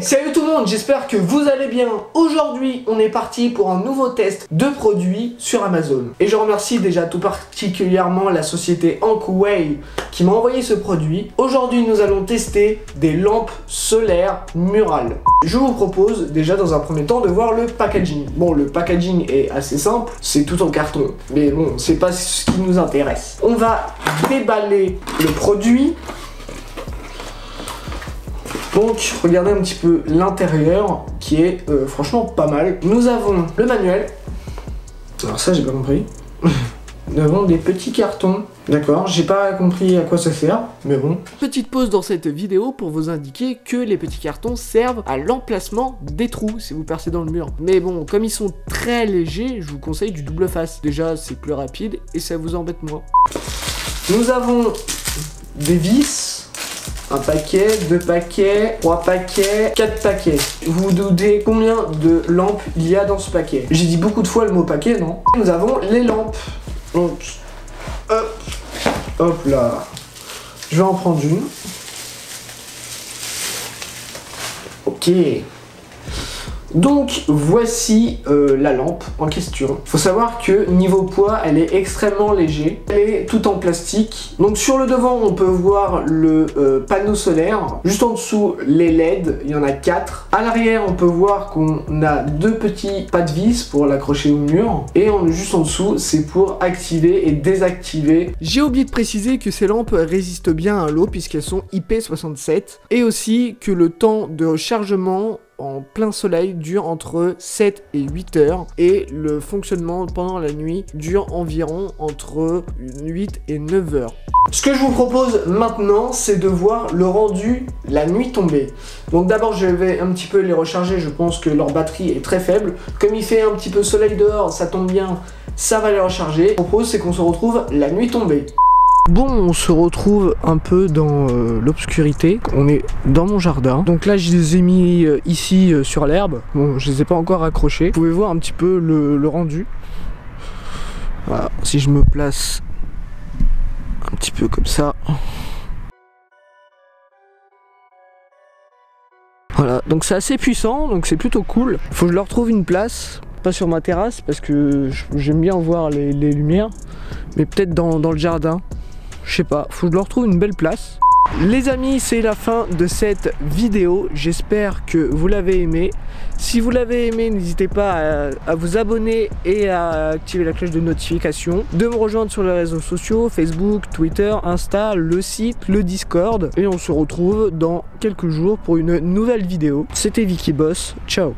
salut tout le monde, j'espère que vous allez bien. Aujourd'hui, on est parti pour un nouveau test de produits sur Amazon. Et je remercie déjà tout particulièrement la société Ankway qui m'a envoyé ce produit. Aujourd'hui, nous allons tester des lampes solaires murales. Je vous propose déjà dans un premier temps de voir le packaging. Bon, le packaging est assez simple, c'est tout en carton. Mais bon, c'est pas ce qui nous intéresse. On va déballer le produit. Donc regardez un petit peu l'intérieur qui est euh, franchement pas mal. Nous avons le manuel. Alors ça j'ai pas compris. Nous avons des petits cartons. D'accord, j'ai pas compris à quoi ça sert, mais bon. Petite pause dans cette vidéo pour vous indiquer que les petits cartons servent à l'emplacement des trous si vous percez dans le mur. Mais bon, comme ils sont très légers, je vous conseille du double face. Déjà, c'est plus rapide et ça vous embête moins. Nous avons des vis un paquet, deux paquets, trois paquets, quatre paquets. Vous vous doutez combien de lampes il y a dans ce paquet J'ai dit beaucoup de fois le mot paquet, non Nous avons les lampes. Donc, hop, hop là. Je vais en prendre une. Ok. Donc voici euh, la lampe en question. Faut savoir que niveau poids, elle est extrêmement léger. Elle est tout en plastique. Donc sur le devant, on peut voir le euh, panneau solaire. Juste en dessous, les LED, il y en a 4. À l'arrière, on peut voir qu'on a deux petits pas de vis pour l'accrocher au mur. Et juste en dessous, c'est pour activer et désactiver. J'ai oublié de préciser que ces lampes résistent bien à l'eau puisqu'elles sont IP67. Et aussi que le temps de chargement en plein soleil dure entre 7 et 8 heures et le fonctionnement pendant la nuit dure environ entre 8 et 9 heures. Ce que je vous propose maintenant, c'est de voir le rendu la nuit tombée. Donc d'abord, je vais un petit peu les recharger. Je pense que leur batterie est très faible. Comme il fait un petit peu soleil dehors, ça tombe bien, ça va les recharger. Ce propose, c'est qu'on se retrouve la nuit tombée. Bon, on se retrouve un peu dans euh, l'obscurité. On est dans mon jardin. Donc là, je les ai mis euh, ici euh, sur l'herbe. Bon, je les ai pas encore accrochés. Vous pouvez voir un petit peu le, rendu. Voilà, si je me place un petit peu comme ça. Voilà, donc c'est assez puissant, donc c'est plutôt cool. Faut que je leur trouve une place, pas sur ma terrasse parce que j'aime bien voir les, lumières, mais peut-être dans le jardin. Je sais pas, faut que je leur trouve une belle place. Les amis, c'est la fin de cette vidéo. J'espère que vous l'avez aimé. Si vous l'avez aimé, n'hésitez pas à, vous abonner et à activer la cloche de notification. De me rejoindre sur les réseaux sociaux, Facebook, Twitter, Insta, le site, le Discord. Et on se retrouve dans quelques jours pour une nouvelle vidéo. C'était Vicky Boss. Ciao